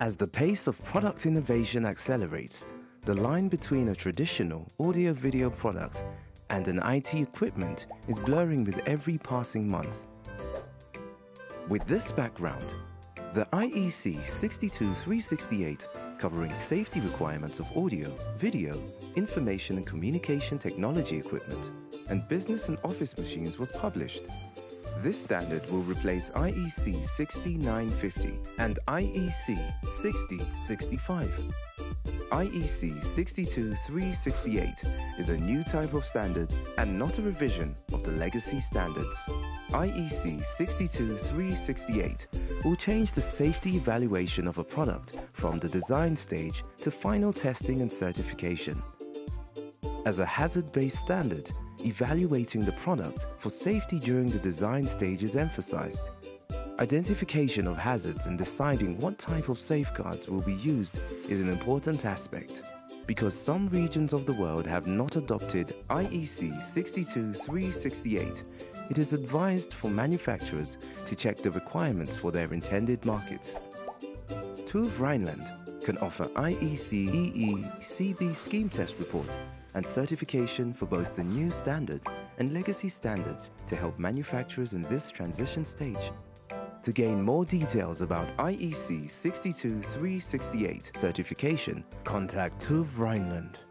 As the pace of product innovation accelerates, the line between a traditional audio-video product and an IT equipment is blurring with every passing month. With this background, the IEC 62368 covering safety requirements of audio, video, information and communication technology equipment, and business and office machines was published. This standard will replace IEC 6950 and IEC 6065. IEC 62368 is a new type of standard and not a revision of the legacy standards. IEC 62368 will change the safety evaluation of a product from the design stage to final testing and certification. As a hazard-based standard, evaluating the product for safety during the design stage is emphasized. Identification of hazards and deciding what type of safeguards will be used is an important aspect. Because some regions of the world have not adopted IEC 62368, it is advised for manufacturers to check the requirements for their intended markets. TÜV Rheinland can offer IECEE CB scheme test report and certification for both the new standard and legacy standards to help manufacturers in this transition stage. To gain more details about IEC 62368 certification, contact TÜV Rheinland.